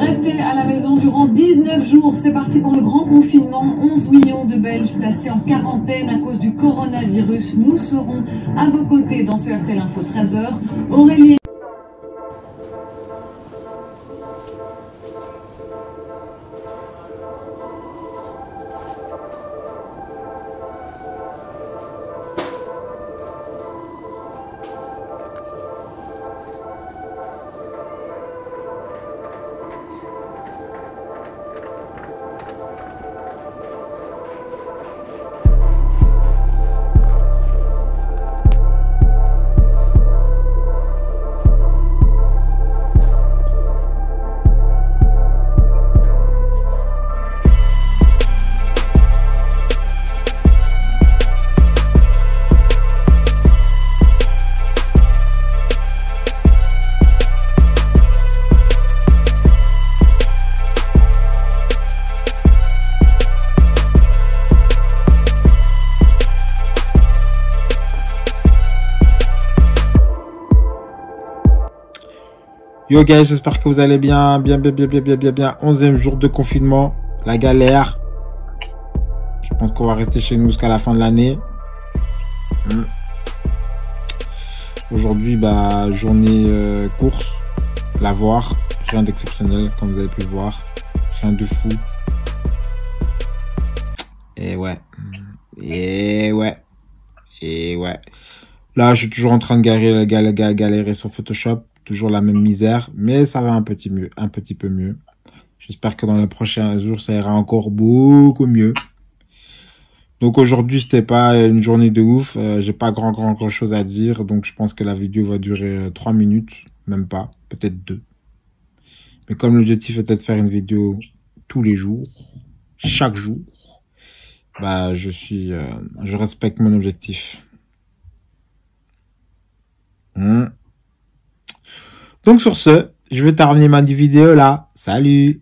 Restez à la maison durant 19 jours. C'est parti pour le grand confinement. 11 millions de Belges placés en quarantaine à cause du coronavirus. Nous serons à vos côtés dans ce RTL Info 13h. Aurélie Yo guys, j'espère que vous allez bien, bien, bien, bien, bien, bien, bien, bien. Onzième jour de confinement, la galère. Je pense qu'on va rester chez nous jusqu'à la fin de l'année. Hmm. Aujourd'hui, bah, journée euh, course, la voir, rien d'exceptionnel, comme vous avez pu le voir, rien de fou. Et ouais, et ouais, et ouais. Là, je suis toujours en train de galérer, galérer, galérer sur Photoshop toujours la même misère, mais ça va un petit mieux, un petit peu mieux. J'espère que dans les prochains jours, ça ira encore beaucoup mieux. Donc aujourd'hui, c'était pas une journée de ouf. Euh, J'ai pas grand, grand, grand chose à dire. Donc je pense que la vidéo va durer 3 euh, minutes. Même pas. Peut-être 2. Mais comme l'objectif était de faire une vidéo tous les jours, chaque jour, bah je suis, euh, je respecte mon objectif. Hmm. Donc sur ce, je vais terminer ma vidéo là. Salut